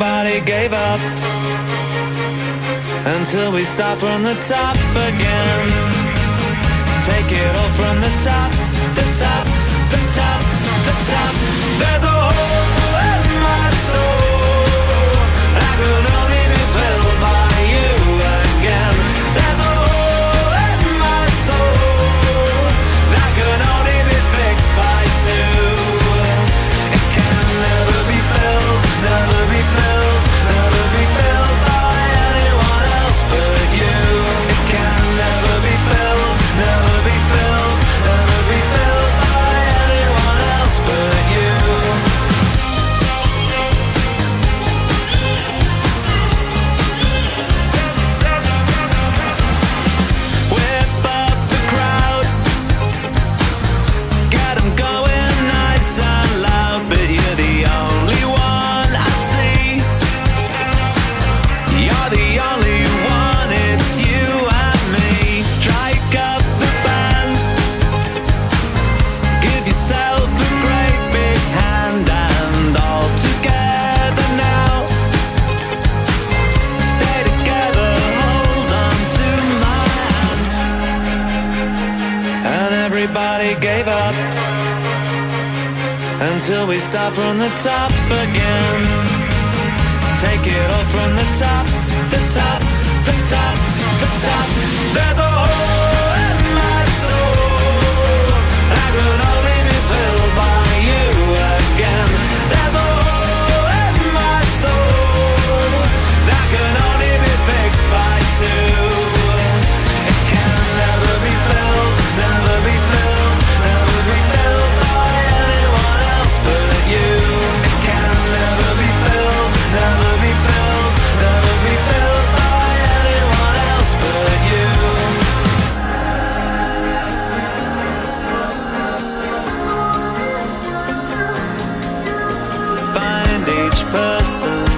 everybody gave up Until we start from the top again. Take it all from the top, the top, the top, the top. There's a everybody gave up Until we start from the top again. Take it all from the top, the top, the top, the top. There's a hole each person.